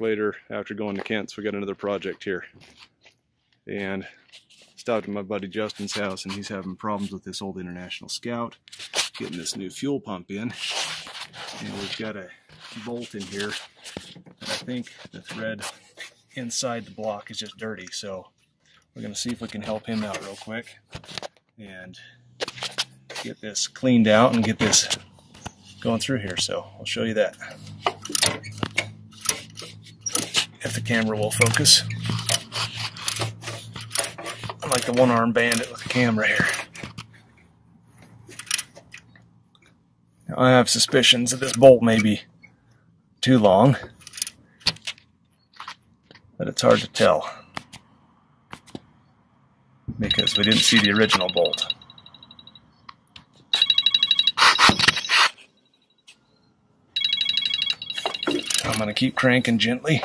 later after going to Kent's. We got another project here. And stopped at my buddy Justin's house and he's having problems with this old International Scout. Getting this new fuel pump in. And we've got a bolt in here that I think the thread inside the block is just dirty. So we're to see if we can help him out real quick and get this cleaned out and get this going through here. So I'll show you that. If the camera will focus. I'm like the one-arm bandit with the camera here. Now, I have suspicions that this bolt may be too long, but it's hard to tell because we didn't see the original bolt. I'm going to keep cranking gently.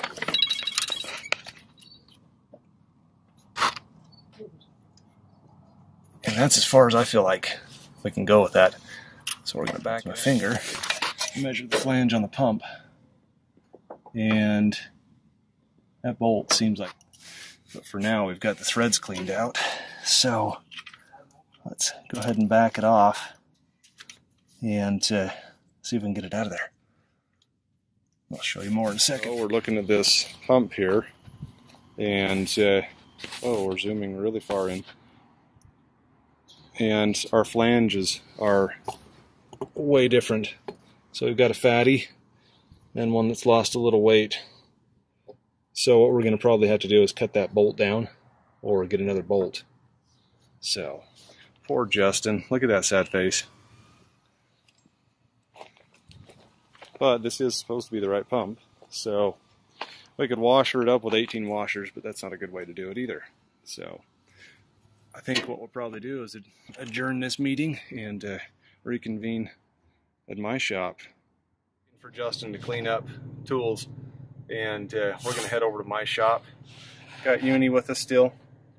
And that's as far as I feel like we can go with that. So we're going to back my finger, measure the flange on the pump, and that bolt seems like, but for now we've got the threads cleaned out. So let's go ahead and back it off and uh, see if we can get it out of there. I'll show you more in a second. Oh, we're looking at this pump here, and uh, oh, we're zooming really far in. And our flanges are way different. So we've got a fatty and one that's lost a little weight. So what we're going to probably have to do is cut that bolt down or get another bolt. So, poor Justin. Look at that sad face. But this is supposed to be the right pump, so we could washer it up with 18 washers, but that's not a good way to do it either. So I think what we'll probably do is adjourn this meeting and uh, reconvene at my shop for Justin to clean up tools, and uh, we're going to head over to my shop. Got Uni with us still.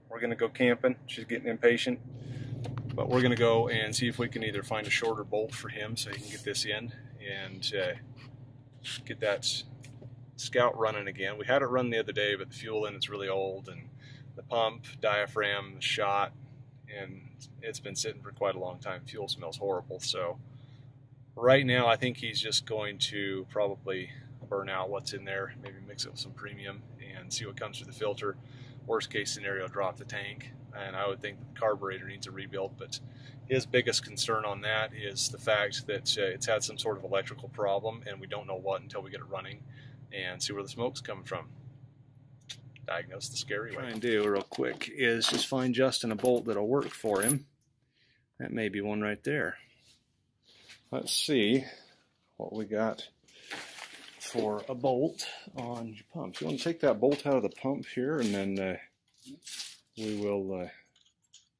We're going to go camping. She's getting impatient. But we're going to go and see if we can either find a shorter bolt for him so he can get this in and uh, get that scout running again. We had it run the other day, but the fuel in it's really old and the pump, diaphragm, the shot, and it's been sitting for quite a long time. Fuel smells horrible. So right now, I think he's just going to probably burn out what's in there, maybe mix it with some premium and see what comes through the filter. Worst case scenario, drop the tank. And I would think the carburetor needs a rebuild, but his biggest concern on that is the fact that uh, it's had some sort of electrical problem and we don't know what until we get it running and see where the smoke's coming from. Diagnose the scary way. Try and do real quick is just find Justin a bolt that'll work for him. That may be one right there. Let's see what we got for a bolt on your pump. You want to take that bolt out of the pump here and then uh, we will uh,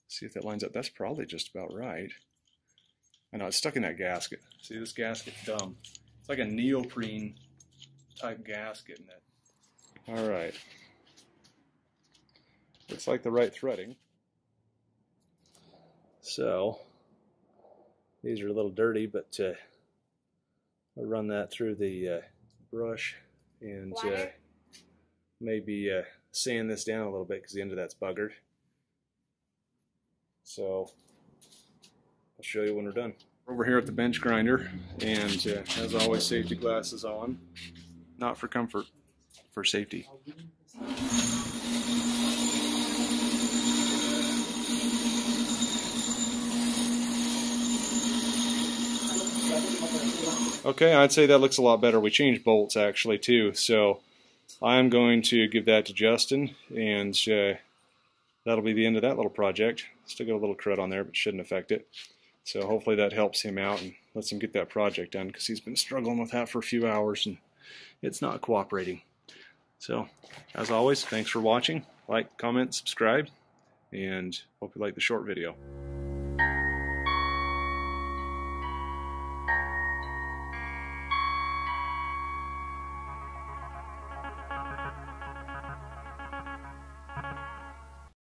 see if that lines up. That's probably just about right. I know, it's stuck in that gasket. See, this gasket's dumb. It's like a neoprene type gasket in it. All right. Looks like the right threading. So, these are a little dirty, but uh, I'll run that through the uh, brush and uh, maybe uh, sand this down a little bit because the end of that's buggered. So I'll show you when we're done. over here at the bench grinder and uh, as always safety glasses on. Not for comfort, for safety. Okay, I'd say that looks a lot better. We changed bolts actually too, so I'm going to give that to Justin, and uh, that'll be the end of that little project. Still got a little crud on there, but shouldn't affect it. So hopefully that helps him out and lets him get that project done because he's been struggling with that for a few hours and it's not cooperating. So, as always, thanks for watching. Like, comment, subscribe, and hope you like the short video.